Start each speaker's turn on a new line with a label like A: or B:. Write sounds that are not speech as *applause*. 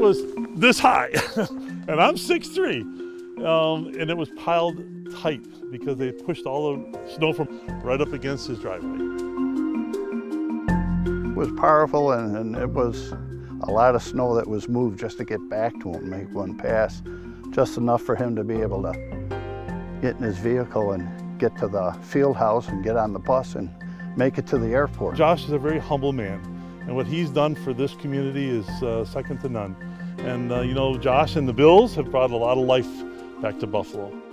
A: was this high, *laughs* and I'm 6'3", um, and it was piled tight because they pushed all the snow from right up against his driveway.
B: It was powerful and, and it was a lot of snow that was moved just to get back to him, make one pass, just enough for him to be able to get in his vehicle and get to the field house and get on the bus and make it to the airport.
A: Josh is a very humble man, and what he's done for this community is uh, second to none. And uh, you know, Josh and the Bills have brought a lot of life back to Buffalo.